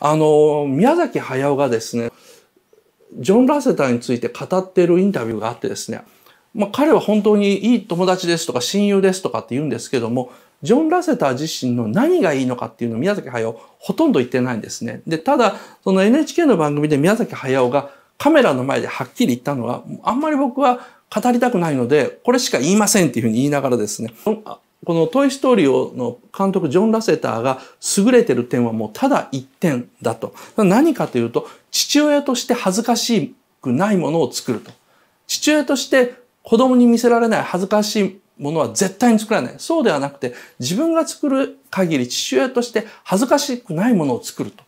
あの、宮崎駿がですね、ジョン・ラセターについて語っているインタビューがあってですね、まあ、彼は本当にいい友達ですとか親友ですとかって言うんですけども、ジョン・ラセター自身の何がいいのかっていうのを宮崎駿ほとんど言ってないんですね。で、ただ、その NHK の番組で宮崎駿がカメラの前ではっきり言ったのは、あんまり僕は語りたくないので、これしか言いませんっていうふうに言いながらですね、このトイストーリーの監督ジョン・ラセターが優れてる点はもうただ一点だと。何かというと、父親として恥ずかしくないものを作ると。父親として子供に見せられない恥ずかしいものは絶対に作らない。そうではなくて、自分が作る限り父親として恥ずかしくないものを作ると。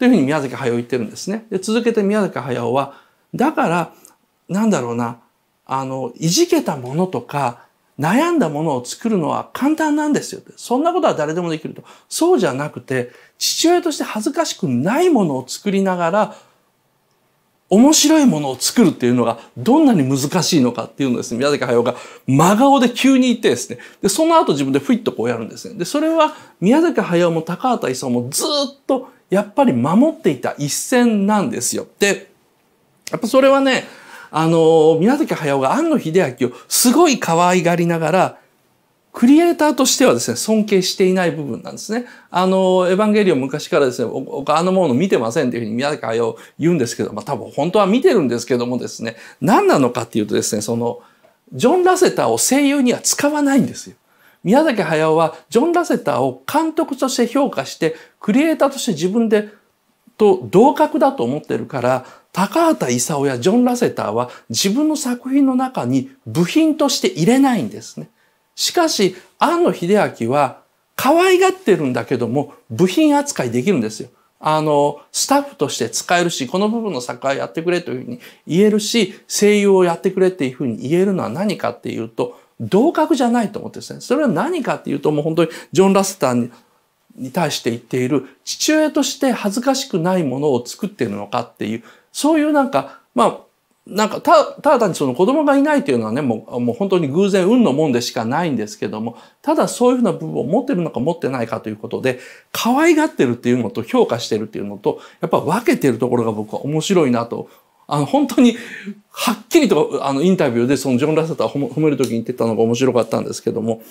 というふうに宮崎駿言ってるんですね。で続けて宮崎駿は、だから、なんだろうな、あの、いじけたものとか、悩んだものを作るのは簡単なんですよ。そんなことは誰でもできると。そうじゃなくて、父親として恥ずかしくないものを作りながら、面白いものを作るっていうのがどんなに難しいのかっていうのですね、宮崎駿が真顔で急に言ってですね、で、その後自分でふいっとこうやるんですね。で、それは宮崎駿も高畑勲もずっとやっぱり守っていた一線なんですよ。で、やっぱそれはね、あの、宮崎駿が庵野秀明をすごい可愛がりながら、クリエイターとしてはですね、尊敬していない部分なんですね。あの、エヴァンゲリオン昔からですね、あのもの見てませんっていうふうに宮崎駿言うんですけど、まあ多分本当は見てるんですけどもですね、何なのかっていうとですね、その、ジョン・ラセターを声優には使わないんですよ。宮崎駿はジョン・ラセターを監督として評価して、クリエイターとして自分でと同格だと思ってるから、高畑勲やジョン・ラセターは自分の作品の中に部品として入れないんですね。しかし、庵野秀明は可愛がってるんだけども、部品扱いできるんですよ。あの、スタッフとして使えるし、この部分の作画やってくれというふうに言えるし、声優をやってくれっていうふうに言えるのは何かっていうと、同格じゃないと思ってですね。それは何かっていうと、もう本当にジョン・ラセターにに対して言っている父親として恥ずかしくないものを作っているのかっていう、そういうなんか、まあ、なんかた、ただ単にその子供がいないというのはね、もうもう本当に偶然運のもんでしかないんですけども、ただそういうふうな部分を持ってるのか持ってないかということで、可愛がってるっていうのと評価してるっていうのと、やっぱ分けてるところが僕は面白いなと。あの、本当に、はっきりと、あの、インタビューでそのジョン・ラセタを褒めるときに言ってたのが面白かったんですけども、